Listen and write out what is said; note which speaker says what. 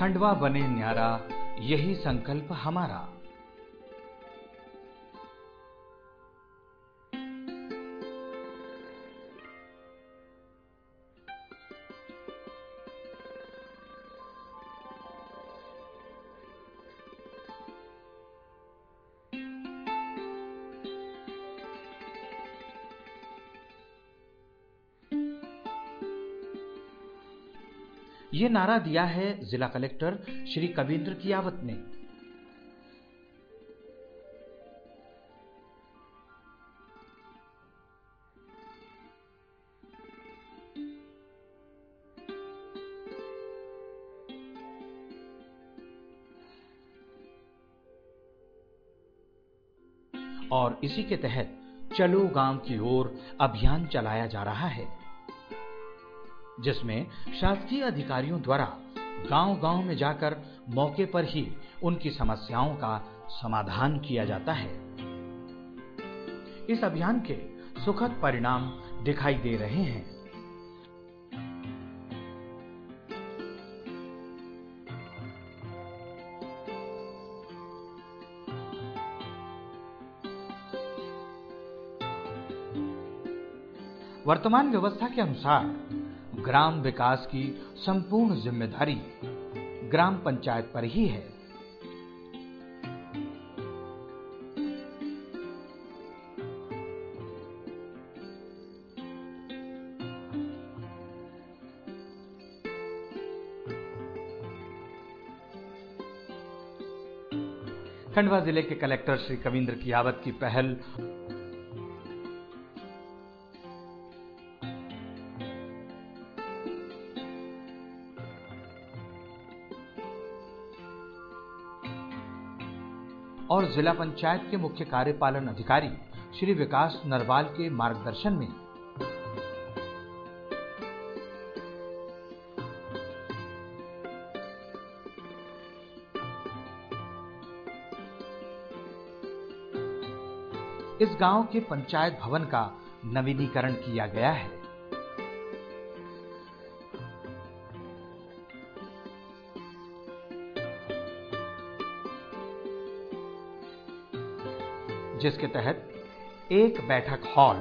Speaker 1: खंडवा बने न्यारा यही संकल्प हमारा। ये नारा दिया है जिला कलेक्टर श्री कविंद्र कियावत ने। और इसी के तहत चलो गाँव की ओर अभियान चलाया जा रहा है। जिसमें शासकीय अधिकारियों द्वारा गांव-गांव में जाकर मौके पर ही उनकी समस्याओं का समाधान किया जाता है। इस अभियान के सुखद परिणाम दिखाई दे रहे हैं। वर्तमान व्यवस्था के अनुसार ग्राम विकास की संपूर्ण ज़िम्मेदारी ग्राम पंचायत पर ही है। खंडवा ज़िले के कलेक्टर श्री कविंद्र कियावत की पहल और जिला पंचायत के मुख्य कार्यपालन अधिकारी श्री विकास नरवाल के मार्गदर्शन में। इस गाँव के पंचायत भवन का नवीनीकरण किया गया है। जिसके तहत एक बैठक हॉल